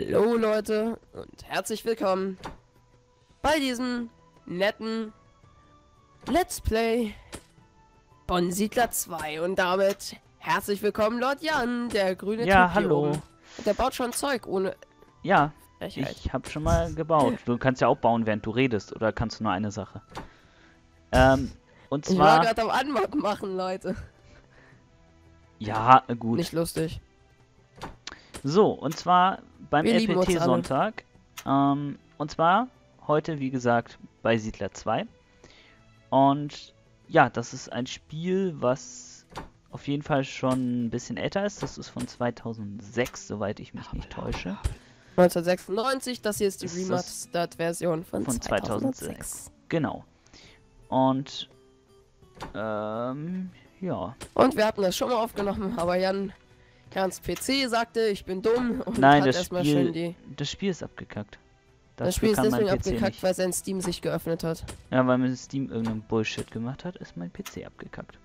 Hallo Leute und herzlich willkommen bei diesem netten Let's Play von Siedler 2 und damit herzlich willkommen Lord Jan, der grüne Ja, Typ hallo. Der baut schon Zeug ohne Ja, Frechheit. ich habe schon mal gebaut. Du kannst ja auch bauen, während du redest, oder kannst du nur eine Sache? Ähm, und Ich war zwar, gerade am Anmod machen, Leute. ja, gut. Nicht lustig. So, und zwar beim. LPT-Sonntag. Ähm, und zwar heute, wie gesagt, bei Siedler 2. Und ja, das ist ein Spiel, was auf jeden Fall schon ein bisschen älter ist. Das ist von 2006, soweit ich mich nicht täusche. 1996, das hier ist die Remastered-Version von, von 2006. 2006. Genau. Und ähm, ja. Und wir hatten das schon mal aufgenommen, aber Jan, Jans PC sagte, ich bin dumm und Nein, hat das erstmal Spiel- schön die. Das Spiel ist abgekackt. Das Dafür Spiel ist mein deswegen abgekackt, nicht. weil sein Steam sich geöffnet hat. Ja, weil mir Steam irgendeinen Bullshit gemacht hat, ist mein PC abgekackt.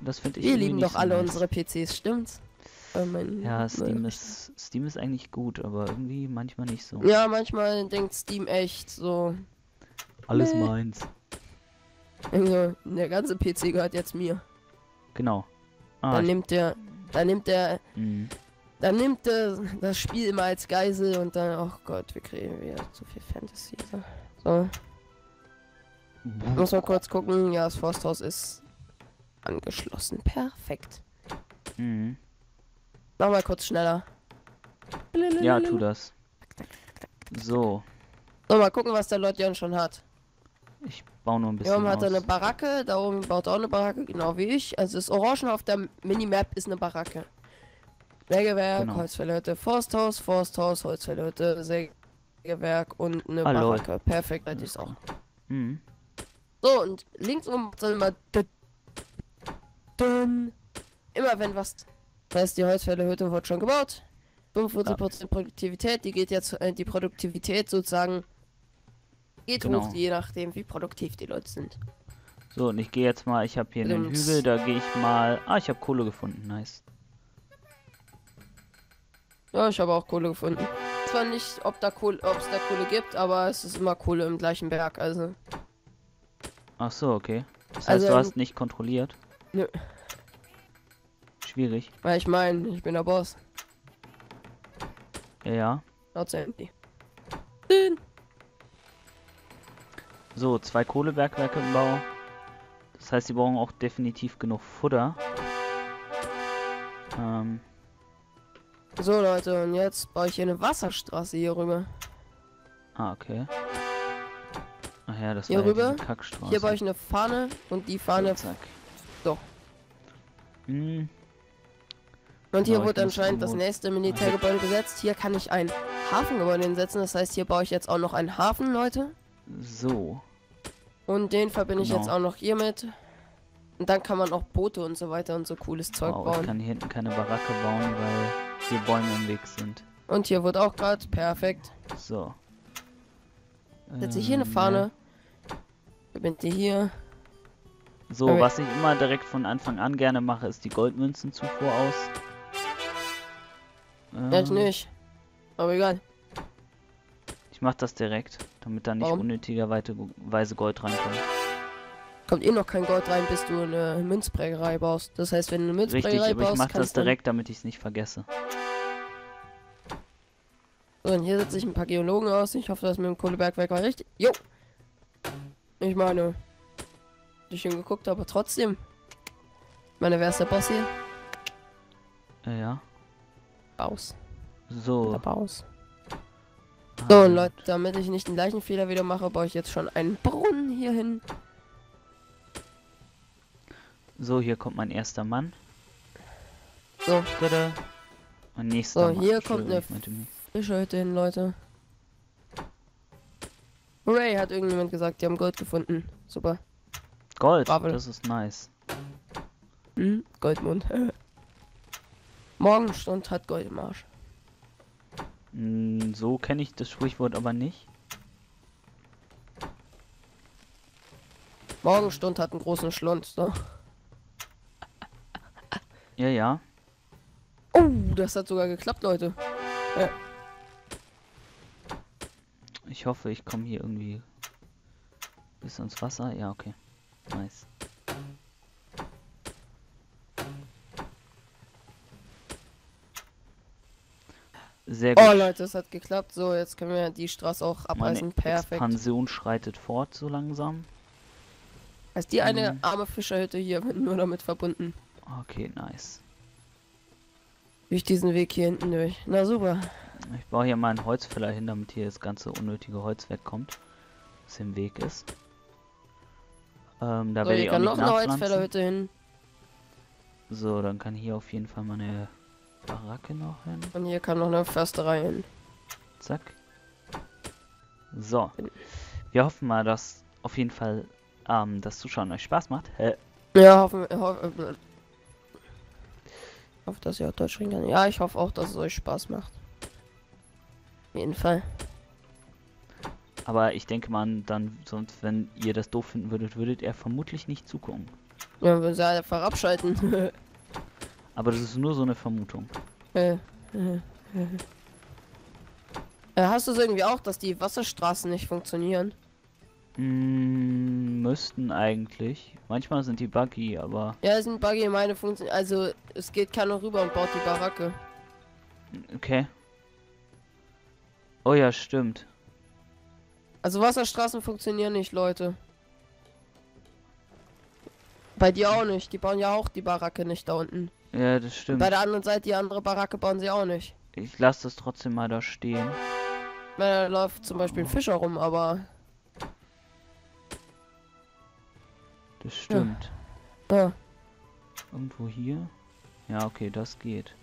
Und das finde ich Wir lieben doch so alle nice. unsere PCs, stimmt's? Äh, mein- Ja, Steam ist Steam ist eigentlich gut, aber irgendwie manchmal nicht so. Ja, manchmal denkt Steam echt so, Alles nee. meins. also, der ganze PC gehört jetzt mir. Genau. Ah, Dann nimmt der, dann nimmt der, mh. dann nimmt der das Spiel immer als Geisel und dann, oh Gott, wir kriegen wieder zu viel Fantasy. So. so. Muss mal kurz gucken. Ja, das Forsthaus ist angeschlossen. Perfekt. Mhm. Mach mal kurz schneller. Ja, tu das. So, So, mal gucken, was der Lord Jan schon hat. ich baue nur ein Hier bisschen oben hat er eine Baracke, da oben baut er auch eine Baracke, genau wie ich. Also das Orange auf der Minimap ist eine Baracke. Sägewerk, Genau. Holzfällerhütte, Forsthaus, Forsthaus, Holzfällerhütte, Sägewerk und eine Ah, lol. Baracke. Perfekt, hätte ich's auch. Mhm. So, und links oben soll immer dü- dünn. Immer wenn was. Das heißt, die Holzfällerhütte wird schon gebaut. 45% Produktivität, die geht jetzt, äh, die Produktivität sozusagen geht Genau. hoch, je nachdem, wie produktiv die Leute sind. So, und ich gehe jetzt mal, ich habe hier einen. Hügel, da gehe ich mal. Ah, ich habe Kohle gefunden, nice. Ja, ich habe auch Kohle gefunden. Zwar nicht, ob da Kohle, ob es da Kohle gibt, aber es ist immer Kohle im gleichen Berg, also. Ach so, okay. Das heißt, Also, du ähm, hast nicht kontrolliert. Nö. Schwierig. Weil ich meine, ich bin der Boss. Ja, ja. Laut Sandy. So, zwei Kohlebergwerke im Bau. Das heißt, sie brauchen auch definitiv genug Futter. Ähm, So Leute, und jetzt baue ich hier eine Wasserstraße hier rüber. ah, okay. Ach ja, das Hier war ja rüber. Kackstraße. Hier baue ich eine Fahne und die Fahne. Zack. So. Hm, Und hier wird muss anscheinend das nächste Militärgebäude besetzt. Hier kann ich ein Hafengebäude hinsetzen. Das heißt, hier baue ich jetzt auch noch einen Hafen, Leute. so. Und den verbinde ich Genau. jetzt auch noch hiermit. Und dann kann man auch Boote und so weiter und so cooles Zeug Wow, ich bauen. kann hier hinten keine Baracke bauen, weil hier Bäume im Weg sind. Und hier wird auch gerade perfekt. So. Setze ich hier eine Ähm, Fahne. Verbinde die hier. So, Okay. was ich immer direkt von Anfang an gerne mache, ist die Goldmünzenzufuhr aus. Ja, ich Ähm, nicht. Aber egal. Ich mach das direkt, damit da nicht Warum? unnötigerweise Gold rankommt. Kommt eh noch kein Gold rein, bis du eine Münzprägerei baust. Das heißt, wenn du eine Richtig, Münzprägerei aber ich baust, mach das direkt, damit ich es nicht vergesse. So, und hier setze ich ein paar Geologen aus. Ich hoffe, dass mit dem Kohlebergwerk war richtig. Jo! Ich meine, ich schon geguckt, aber trotzdem. Ich meine, wer ist der Boss hier? Ja, ja. Baus. So. Der Baus. Ah, So, und gut. Leute, damit ich nicht den gleichen Fehler wieder mache, baue ich jetzt schon einen Brunnen hier hin. So, hier kommt mein erster Mann. So, Tada. Und nächster So, Mann. hier kommt eine. Fischhütte hin, Leute. Hooray, hat irgendjemand gesagt, die haben Gold gefunden. Super. Gold, Bravo. das ist nice. Hm, Goldmund. Morgenstund hat Gold im Arsch. Mm, So kenne ich das Sprichwort aber nicht. Morgenstund hat einen großen Schlund. So. Ja, ja. Oh, das hat sogar geklappt, Leute. Ja. Ich hoffe, ich komme hier irgendwie bis ans Wasser. Ja, okay. Nice. Sehr gut. Oh Leute, es hat geklappt. So, jetzt können wir die Straße auch abreißen. Meine Perfekt. Expansion schreitet fort so langsam. Heißt die eine Mhm. arme Fischerhütte hier nur damit verbunden. Okay, nice. Durch diesen Weg hier hinten durch. Na super. Ich baue hier mal einen Holzfäller hin, damit hier das ganze unnötige Holz wegkommt, was im Weg ist. Ähm, da So, werde ich auch kann noch eine. Holzfällerhütte hin. So, dann kann hier auf jeden Fall meine Baracke noch hin. Und hier kann noch eine Försterei hin. Zack. So. Wir hoffen mal, dass auf jeden Fall ähm, das Zuschauen euch Spaß macht. Äh, Ja, hoffen wir. Ho äh, hoffe, dass ihr auch Deutsch reden kann. Ja, ich hoffe auch, dass es euch Spaß macht. Auf jeden Fall. aber ich denke mal, dann, sonst, wenn ihr das doof finden würdet, würdet ihr vermutlich nicht zugucken. Ja, wir sie einfach abschalten. Aber das ist nur so eine Vermutung. Äh, äh, äh. Äh, Hast du es irgendwie auch, dass die Wasserstraßen nicht funktionieren? Mm, müssten eigentlich. Manchmal sind die buggy, aber Ja, ein Buggy, meine Funktion. Also, es geht keiner rüber und baut die Baracke. okay. Oh ja, stimmt. Also, Wasserstraßen funktionieren nicht, Leute. Bei dir auch nicht. Die bauen ja auch die Baracke nicht da unten. Ja, das Und stimmt. bei der anderen Seite, die andere Baracke bauen sie auch nicht. Ich lasse das trotzdem mal da stehen. Weil da läuft zum Beispiel ein Fischer rum, aber. Das stimmt. Ja. Irgendwo hier? Ja, okay, das geht.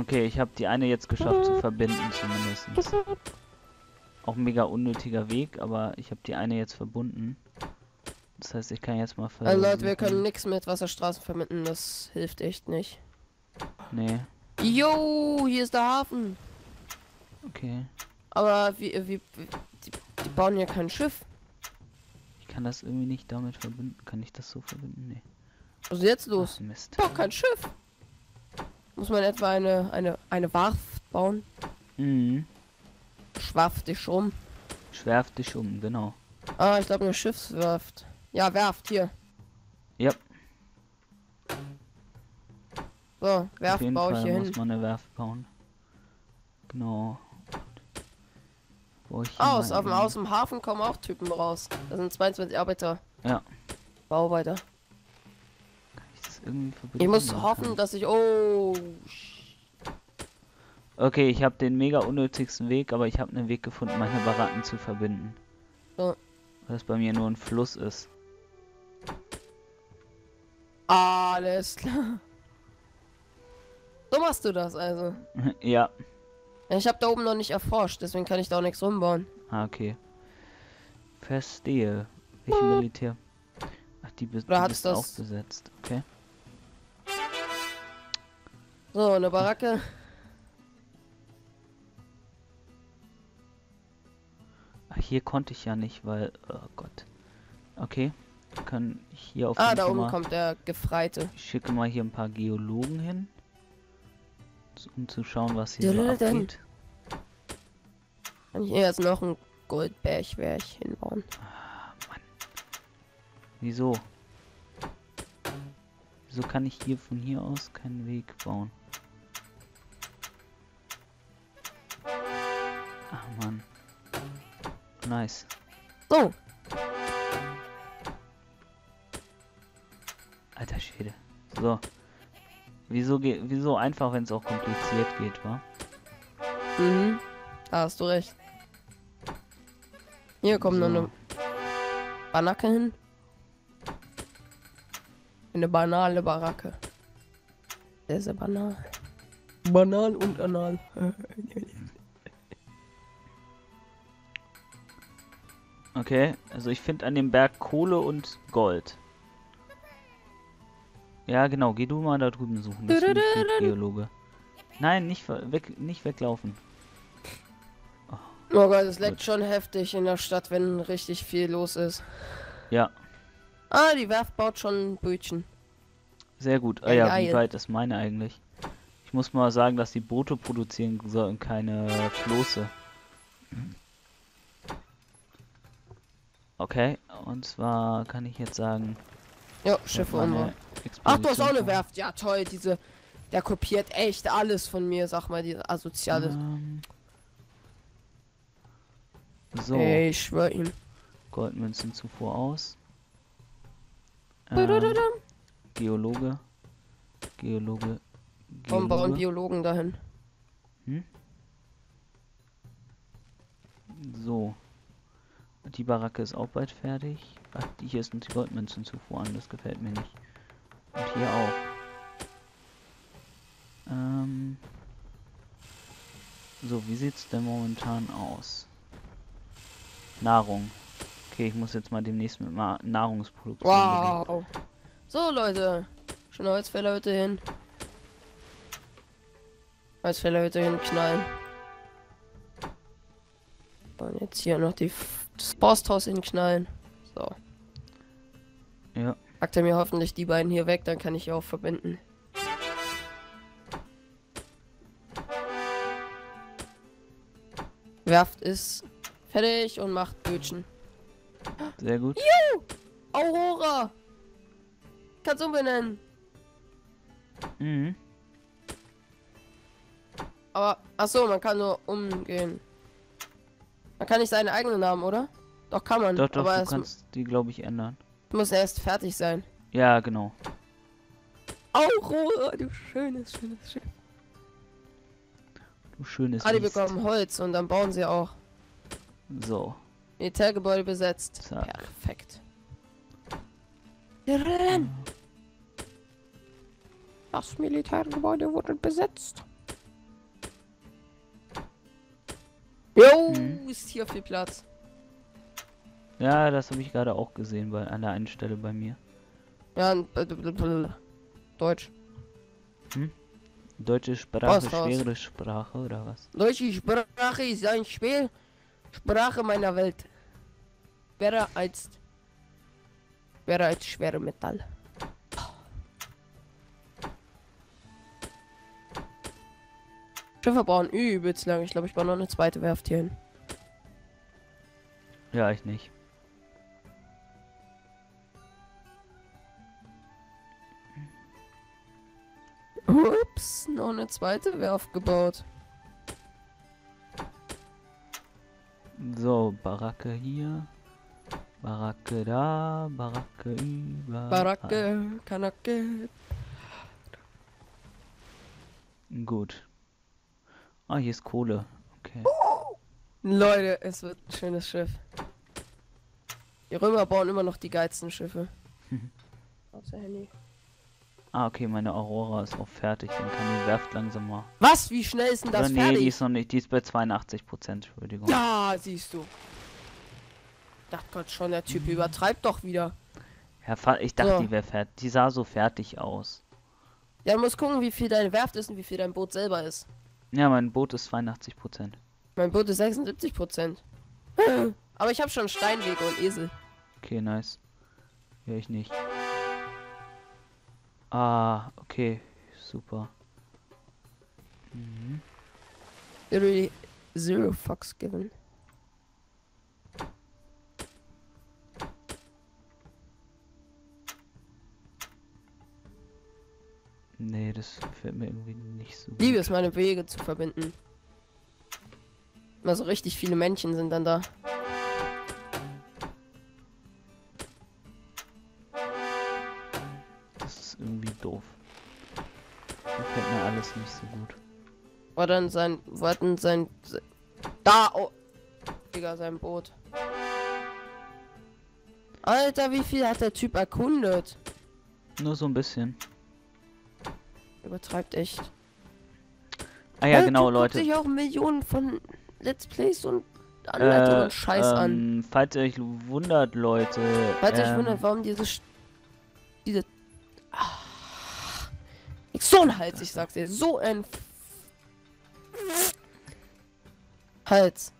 Okay, ich habe die eine jetzt geschafft zu verbinden zumindest. Auch ein mega unnötiger Weg, aber ich habe die eine jetzt verbunden. Das heißt, ich kann jetzt mal Also Leute, wir können nichts mit Wasserstraßen vermitteln, das hilft echt nicht. Nee, Jo, hier ist der Hafen. okay. Aber wie, wie die, die bauen ja kein Schiff. Ich kann das irgendwie nicht damit verbinden. Kann ich das so verbinden? Nee. Was ist jetzt los? Ach, Mist. Oh, kein Schiff. Muss man etwa eine, eine, eine Warft bauen? Mhm. Schwaft dich um. Schwerf dich um, genau. Ah, ich glaube eine Schiffswerft. Ja, Werft hier. Ja, So, Werft baue ich hier muss hin. man eine Werft bauen. Genau. Aus, mal auf dem, aus dem Hafen kommen auch Typen raus. Da sind 22 Arbeiter. Ja. Bauarbeiter. Kann ich das irgendwie verbinden? Ich muss hoffen, kann dass ich. Oh. Okay, ich habe den mega unnötigsten Weg, aber ich habe einen Weg gefunden, meine Baracken zu verbinden. So. Weil es bei mir nur ein Fluss ist. Alles klar. So machst du das also. ja. Ich habe da oben noch nicht erforscht, deswegen kann ich da auch nichts rumbauen. Ah, okay. Verstehe. Welche Militär? Ach, die, bist, Oder die bist auch das- besetzt. Okay. So, eine Baracke. Ach, hier konnte ich ja nicht, weil... Oh Gott. Okay. Können hier auf Ah, da oben mal... kommt der Gefreite. Ich schicke mal hier ein paar Geologen hin. Um zu schauen, was hier so abgeht. Kann ich hier jetzt noch einen Goldbergwerk hinbauen? Wieso? Wieso kann ich hier von hier aus keinen Weg bauen? Ach Mann. Nice. So, Alter Schwede. So. Wieso geht wieso einfach, wenn es auch kompliziert geht, wa? mhm. Da hast du recht. Hier kommt noch So. eine Baracke hin. Eine banale Baracke. Sehr, sehr banal. Banal und anal. Okay, also ich finde an dem Berg Kohle und Gold. Ja, genau, geh du mal da drüben suchen. Das ich gut, Geologe. Nein, nicht, ver- weg, nicht weglaufen. Oh Gott, es leckt schon heftig in der Stadt, wenn richtig viel los ist. Ja, Ah, die Werft baut schon Bötchen. sehr gut. Ah Ja, wie weit ist meine eigentlich? Ich muss mal sagen, dass die Boote produzieren sollen, keine Floße. Okay, und zwar kann ich jetzt sagen. Ja, Schiffe umbauen. Ach, du hast auch eine Werft. Ja, toll. Diese. Der kopiert echt alles von mir, sag mal, die asoziale. Ähm, so. Ey, ich schwör ihm. Goldmünzen zuvor aus. Ähm, Geologe. Geologe. Warum bauen Biologen dahin? Hm? So. Die Baracke ist auch bald fertig. Ach, hier ist die Goldmünzen zuvor an, das gefällt mir nicht. Und hier auch. Ähm so, wie sieht's denn momentan aus? Nahrung. Okay, ich muss jetzt mal demnächst mit Ma Nahrungsproduktion. Wow. Beginnen. So, Leute. Schon Holzfäller heute hin. Holzfäller heute hinknallen. Und jetzt hier noch die das Forsthaus hinknallen. So. Ja. Packt er mir hoffentlich die beiden hier weg, dann kann ich auch verbinden. Werft ist fertig und macht Bötchen. Sehr gut. Juhu! Aurora! Kannst umbenennen. Mhm. Aber, ach so, man kann nur umgehen. Man kann nicht seinen eigenen Namen, oder? Doch kann man. Doch, doch, aber du kannst die, glaube ich, ändern. Muss erst fertig sein. Ja, genau. Aurora, du schönes, schönes Schiff. Du schönes Ah, die bekommen Holz und dann bauen sie auch. So. Militärgebäude besetzt. Zack. Perfekt. Das Militärgebäude wurde besetzt. Jo, hm. ist hier viel Platz. Ja, das habe ich gerade auch gesehen bei an der einen Stelle bei mir. Ja, Deutsch. Hm? Deutsche Sprache, schwere Sprache oder was? Deutsche Sprache ist ein Spiel. Sprache meiner Welt. Wäre als wäre als schwere Metall. Schiffe bauen übelst lang. Ich glaube, ich baue noch eine zweite Werft hier hin. Ja, ich nicht. Ups, noch eine zweite Werft gebaut. So, Baracke hier. Baracke da, Baracke über. Baracke, Kanacke. Gut. Ah, hier ist Kohle. Okay. Leute, es wird ein schönes Schiff. Die Römer bauen immer noch die geilsten Schiffe. Außer Handy. Ah, okay, meine Aurora ist auch fertig. Dann kann die Werft langsam mal. Was? Wie schnell ist denn das Oder, nee, fertig? die ist noch nicht. Die ist bei 82 Prozent. Entschuldigung. Ja, siehst du. Ich dachte Gott schon, der Typ mhm. übertreibt doch wieder. Ja, ich dachte, so. die wäre fertig. Die sah so fertig aus. Ja, du musst gucken, wie viel deine Werft ist und wie viel dein Boot selber ist. Ja, mein Boot ist 82 Prozent. Mein Boot ist 76 Prozent. Aber ich habe schon Steinwege und Esel. Okay, nice. Ja, ich nicht. Ah, okay. Super. Mhm. Literally zero fucks given. Nee, das gefällt mir irgendwie nicht so. Liebe es, meine Wege zu verbinden. Immer so richtig viele Männchen sind dann da. Alles nicht so gut. War dann sein. War dann sein. Da! Oh! Digga, sein Boot. Alter, wie viel hat der Typ erkundet? Nur so ein bisschen. Übertreibt echt. Ah ja, genau, Leute. sich auch Millionen von Let's Plays und Anleitungen äh, Scheiß ähm, an. Falls ihr euch wundert, Leute. Falls ihr ähm, euch wundert, warum diese so ein Hals, ich sag's dir, so ein Hals.